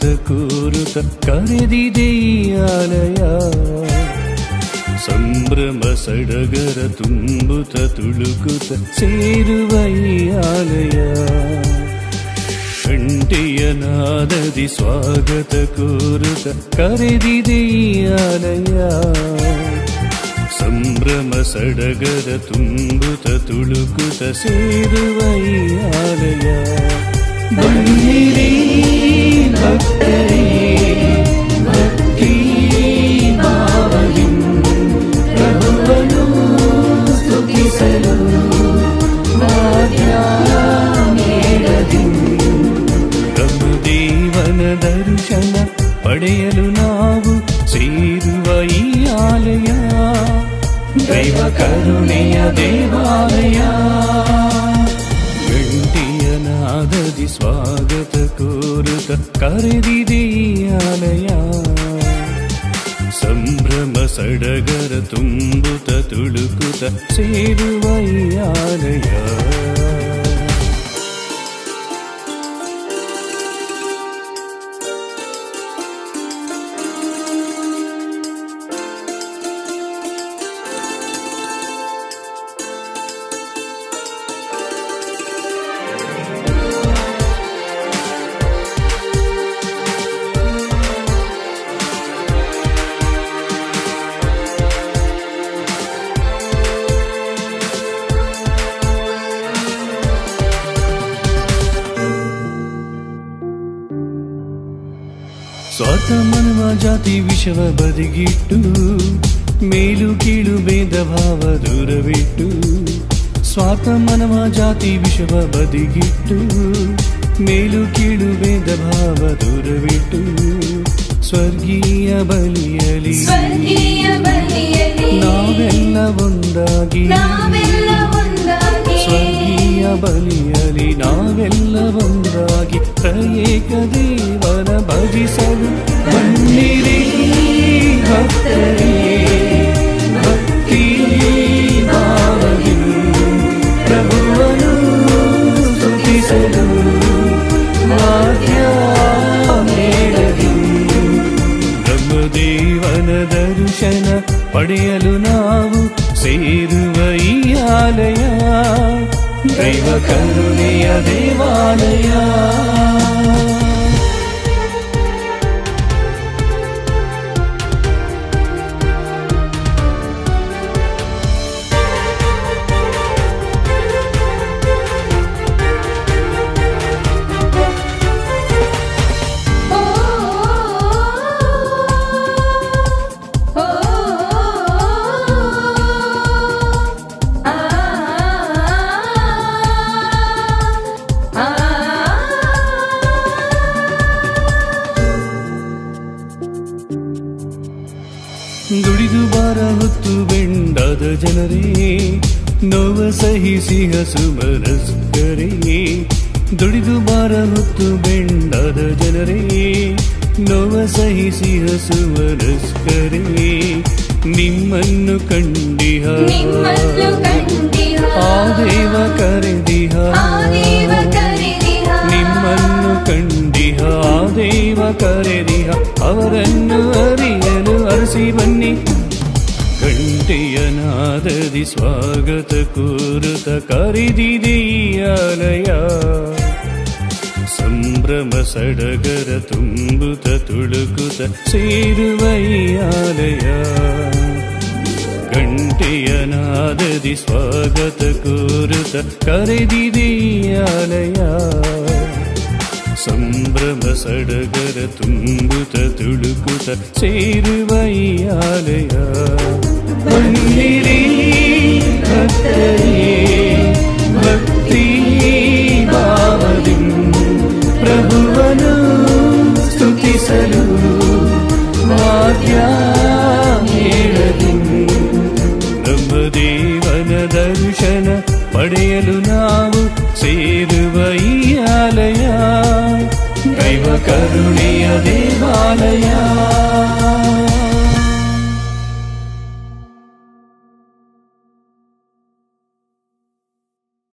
ಕೂರುತ ಕೋರುತ ಕರೆದಿದೆ ಸಂಭ್ರಮ ಸಡಗರ ತುಂಬುತ ತುಳುಕುತ ಸೇರುವ ಆಲಯ. ಗಂಟೆಯ ನಾದದಿ ಸ್ವಾಗತ ಕೋರುತ ಕರೆದಿದೆ ಆಲಯ. ಸಂಭ್ರಮ ಸಡಗರ ತುಂಬುತ ತುಳುಕುತ ಸೇರುವ ಆಲಯ. ಬನ್ನಿರಿ ದೈವ ಕರುಣೆಯ ದೇವಾಲಯ ಗಂಟೆಯ ನಾದದಿ ಸ್ವಾಗತ ಕೋರುತ್ತ ಕರೆದಿದೆ ಈ ಆಲಯ ಸಂಭ್ರಮ ಸಡಗರ ತುಂಬುತ್ತ ತುಳುಕುತ್ತ ಸೇರುವ ಆಲಯ ಮನವ ಜಾತಿ ವಿಷವ ಬದಿಗಿಟ್ಟು ಮೇಲು ಕೀಳು ಭೇದ ಭಾವ ದೂರವಿಟ್ಟು ಸ್ವಾರ್ಥ ಮನವ ಜಾತಿ ವಿಷವ ಬದಿಗಿಟ್ಟು ಮೇಲು ಕೀಳು ಭೇದ ಭಾವ ದೂರವಿಟ್ಟು ಸ್ವರ್ಗೀಯ ಬಲಿಯಲಿ ನಾವೆಲ್ಲ ಒಂದಾಗಿ ಸ್ವರ್ಗೀಯ ಬಲಿಯಲಿ ನಾವೆಲ್ಲ ಒಂದಾಗಿ ತ್ರಯೇಕ ದೇವನ ಭಜಿಸಲು कन्दुलीय देवालया। ಜನರೇ ನೋವ ಸಹಿಸಿ ಹಸು ಮನಸ್ಕರೇ ದುಡಿದು ಬಾರ ಹೊತ್ತು ಬೆಂಡದ ಜನರೇ ನೋವ ಸಹಿಸಿ ಹಸು ಮನಸ್ಕರೇ ನಿಮ್ಮನ್ನು ಕಂಡಿಹ. ಆ ದೇವ ಕರೆದಿಹ. ನಿಮ್ಮನ್ನು ಕಂಡಿಹ. ಆ ದೇವ ಕರೆದಿಹ. ಅವರನ್ನು ಅರಿಯಲು ಅರಸಿ ಬನ್ನಿ. ಗಂಟೆಯ ನಾದದಿ ಸ್ವಾಗತ ಕೂರುತ ಕರೆದಿದೆ ಈ ಆಲಯ. ಸಂಭ್ರಮ ಸಡಗರ ತುಂಬುತ ತುಳುಕುತ ಸೇರುವಯ್ಯಾಲಯ ಈ ಆಲಯ. ಗಂಟೆಯ ನಾದದಿ ಸ್ವಾಗತ ಕೂರುತ ಕರೆದಿದೆ ಈ ಆಲಯ. ಸಂಭ್ರಮ ಸಡಗರ ತುಂಬುತ ತುಳುಕುತ ಸೇರುವ ಈ ಆಲಯ ಬನ್ನಿರಿ ಭಕ್ತರೇ ಭಕ್ತಿ ಭಾವದಿಂದ ಪ್ರಭುವನು ಸ್ತುತಿಸಲು ವಾದ್ಯ ಮೇಳದಿಂದ ನಮ್ಮ ದೇವನ ದರ್ಶನ ಪಡೆಯಲು ನಾವು ಸೇರುವ ಈ ಆಲಯ ದೈವ ಕರುಣೆಯ ದೇವಾಲಯ